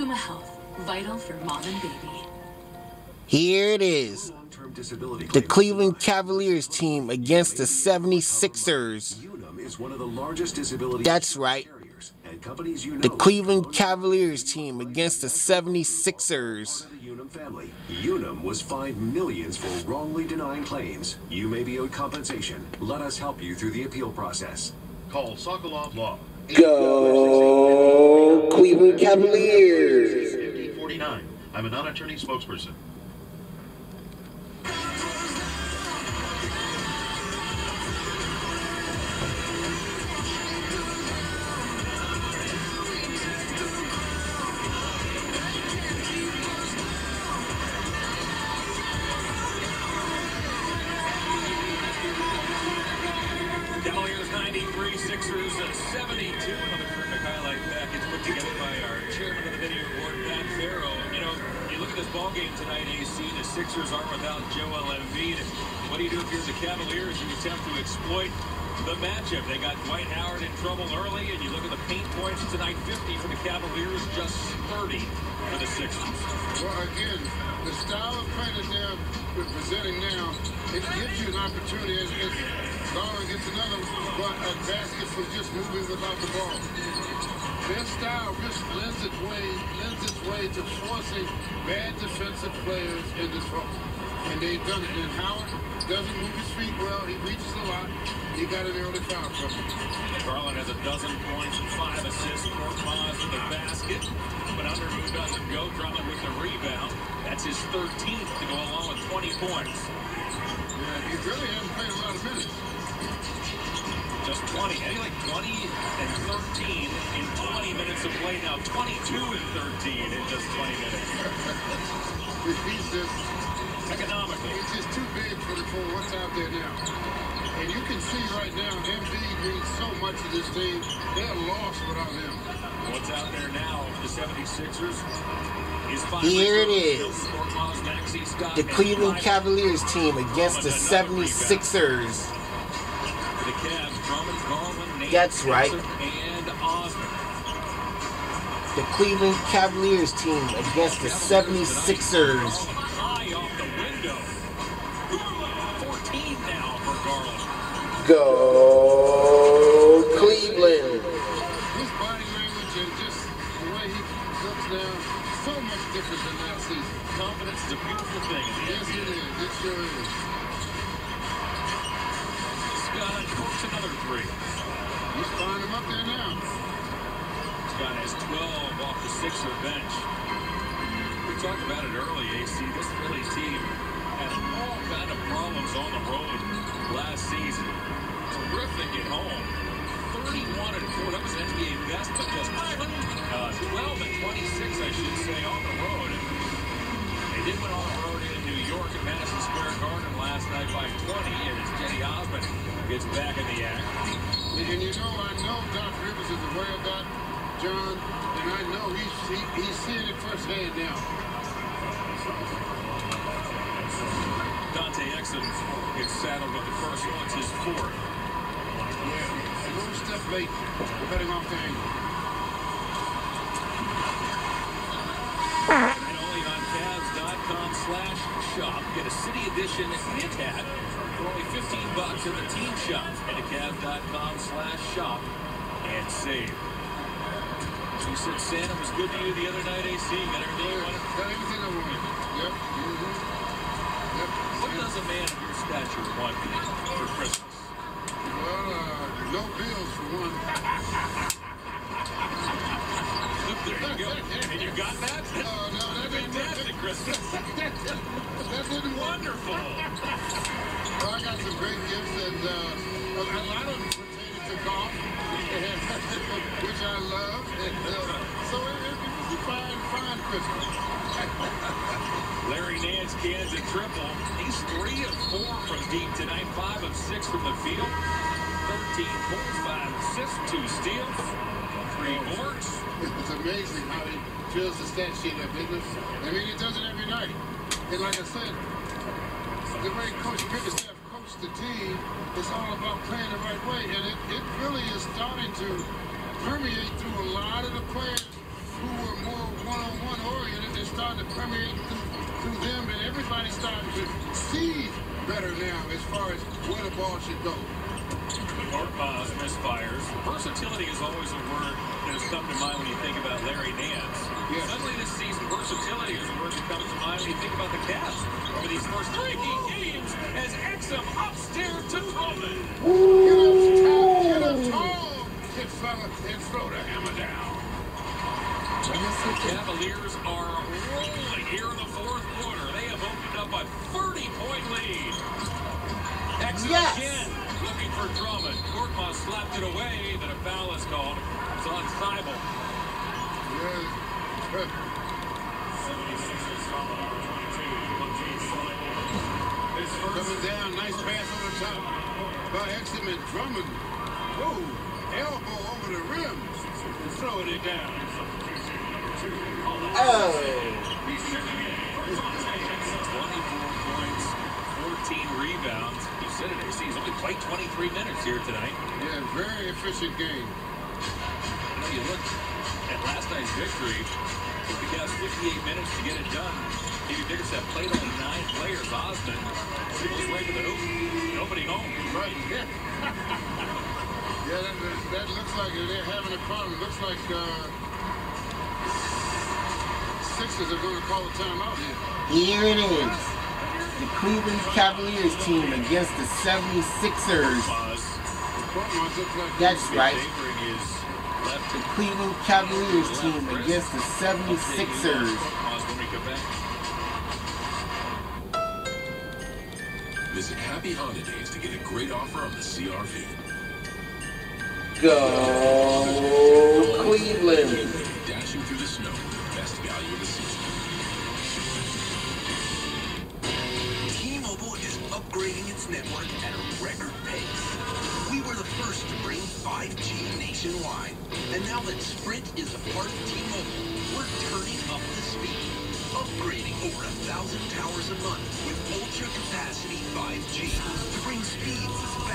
Puma Health, vital for mom and baby. Here it is. The Cleveland Cavaliers team against the 76ers. That's right. The Cleveland Cavaliers team against the 76ers. Family. Unum was fined millions for wrongly denying claims. You may be owed compensation. Let us help you through the appeal process. Call Sokolov Law. Go Cleveland Cavaliers. 1549. I'm a non-attorney spokesperson. Cavaliers 93, Sixers uh, 72. Another terrific highlight package put together by our chairman of the video board, Pat Farrow. You know, you look at this ball game tonight, AC. The Sixers are without Joel Embiid. What do you do if you're the Cavaliers? You attempt to exploit the matchup. They got Dwight Howard in trouble early, and you look at the paint points tonight 50 for the Cavaliers, just 30 for the Sixers. Well, again, the style of play that they're presenting now, it gives you an opportunity as, as Garland gets another but a basket from just moving without the ball. Their style just lends its way, lends its way to forcing bad defensive players into this role. And they've done it. And Howard doesn't move his feet well. He reaches a lot. He got an early foul trouble. Garland has a dozen points and five assists. Korkmaz in the basket. But Underwood doesn't go. Drummond with the rebound. That's his 13th to go along with 20 points. Yeah, he really hasn't played a lot of minutes. Just 20. I think like 20 and 13 in 20 minutes of play now. 22 and 13 in just 20 minutes. He's just Economically. He's just too big for, the, for what's out there now. And you can see right now, Embiid means so much to this team. They're lost without him. What's out there now for the 76ers is five Here it reserves. is. Korkmaz, Maxey, Scott, The Cleveland Cavaliers team against the 76ers. For the Cavs, Drummond, Garland, Nate, That's right. And The Cleveland Cavaliers team against the 76ers. High off the window. 14 now for Garland. Go Cleveland. His body language and just the way he looks now, so much different than last season. Confidence is a beautiful thing in the Yes, it NBA. is. It sure is. Corks another three. He's flying him up there now. Scott has 12 off the Sixer bench. We talked about it early, AC. This Philly team had all kind of problems on the road last season. Terrific at home. 31 and 4. That was an NBA best, but just uh, 12 and 26, I should say, on the road. They did win on the road in New York at Madison Square Garden last night by 20, and as Jenny Osman gets back in the act. And you know, I know Doc Rivers is aware of that, John, and I know he's he, he's seeing it firsthand now. Dante Exum gets saddled with the first one. It's his fourth. Yeah, one step late, cutting off the angle. And only on Cavs.com slash shop. Get a City Edition knit hat for only 15 bucks at the team shop. Head to Cavs.com slash shop and save. You said Santa was good to you the other night, AC. You got everything you wanted? Got everything I wanted. Yep. Mm-hmm. Yep. What does a man of your stature want for Christmas? Well, uh, no bills for one. There you go. And you got that? Uh, no, that. Fantastic Christmas. that, didn't. Wonderful. I got some great gifts, and uh, a lot of them pertaining to golf, which I love. And, uh, so it, it, it was a fine, fine Christmas. Larry Nance cans a triple. He's three of four from deep tonight, five of six from the field. 13 points, five assists, two steals, three boards. It's amazing how he fills the stat sheet up, isn't it? I mean, he does it every night. And like I said, the way Coach the it's all about playing the right way. And it, it really is starting to permeate through a lot of the players who were more one-on-one oriented, they start to permeate through, through them, and everybody's starting to see better now as far as where the ball should go. Korkmaz misfires. Versatility is always a word that has come to mind when you think about Larry Nance. Yes. Suddenly this season, versatility is a word that comes to mind when you think about the Cavs. Nice pass on the top by Exum and Drummond. Whoa, elbow over the rim. Throwing it down. Oh. 24 points, 14 rebounds. You said it, AC. He's only played 23 minutes here tonight. Yeah, very efficient game. You know, you look at last night's victory, took the Cavs 58 minutes to get it done. J.B. Bickerstaff played only nine players. Osman was right to the hoop. Nobody home. Right. Yeah, that, that, that looks like they're having a problem. Looks like uh, Sixers are going to call a timeout here. Here it is. The Cleveland Cavaliers team against the 76ers. Buzz. Korkmaz looks like That's right. Cleveland Cavaliers team against the 76ers. Pause when we come back. Visit Happy Honda Days to get a great offer on the CRV. Go Cleveland. Dashing through the snow with the best value of the season. T-Mobile is upgrading its network at a record pace. We were the first to bring 5G nationwide. And now that Sprint is a part of T-Mobile, we're turning up the speed. Upgrading over a thousand towers a month with ultra capacity 5G to bring speeds as fast